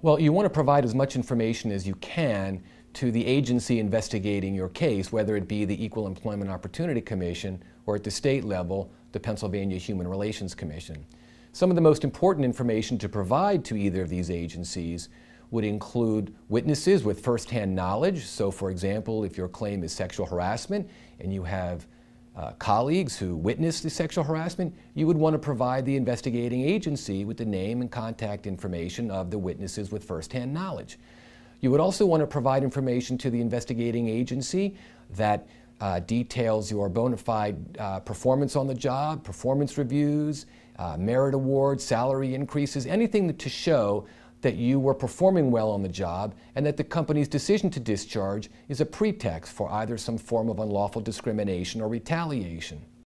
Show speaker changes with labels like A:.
A: Well, you want to provide as much information as you can to the agency investigating your case, whether it be the Equal Employment Opportunity Commission or at the state level, the Pennsylvania Human Relations Commission. Some of the most important information to provide to either of these agencies would include witnesses with firsthand knowledge. So, for example, if your claim is sexual harassment and you have uh, colleagues who witnessed the sexual harassment, you would want to provide the investigating agency with the name and contact information of the witnesses with firsthand knowledge. You would also want to provide information to the investigating agency that uh, details your bona fide uh, performance on the job, performance reviews, uh, merit awards, salary increases, anything to show that you were performing well on the job and that the company's decision to discharge is a pretext for either some form of unlawful discrimination or retaliation.